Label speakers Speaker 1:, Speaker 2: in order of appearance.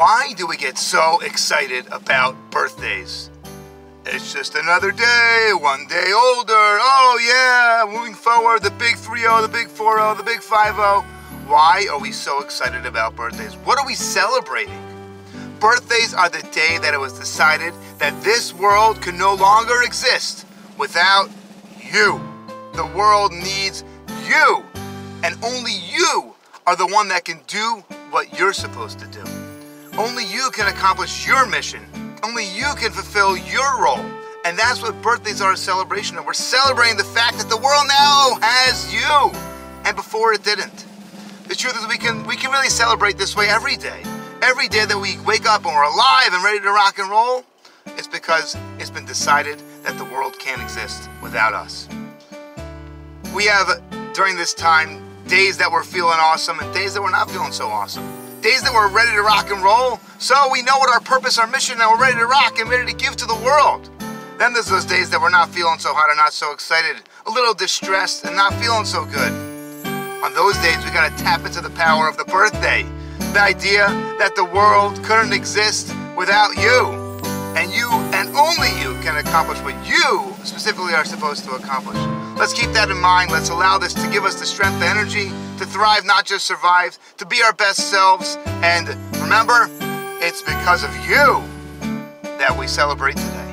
Speaker 1: Why do we get so excited about birthdays? It's just another day, one day older. Oh yeah, moving forward, the big 3-0, the big 4-0, the big 5-0. Why are we so excited about birthdays? What are we celebrating? Birthdays are the day that it was decided that this world can no longer exist without you. The world needs you. And only you are the one that can do what you're supposed to do. Only you can accomplish your mission. Only you can fulfill your role. And that's what birthdays are a celebration of. We're celebrating the fact that the world now has you. And before it didn't. The truth is we can we can really celebrate this way every day. Every day that we wake up and we're alive and ready to rock and roll, it's because it's been decided that the world can't exist without us. We have during this time days that we're feeling awesome and days that we're not feeling so awesome. Days that we're ready to rock and roll, so we know what our purpose, our mission, and we're ready to rock and ready to give to the world. Then there's those days that we're not feeling so hot and not so excited, a little distressed and not feeling so good. On those days, we gotta tap into the power of the birthday. The idea that the world couldn't exist without you. And you and only you can accomplish what you specifically are supposed to accomplish. Let's keep that in mind. Let's allow this to give us the strength, the energy to thrive, not just survive, to be our best selves. And remember, it's because of you that we celebrate today.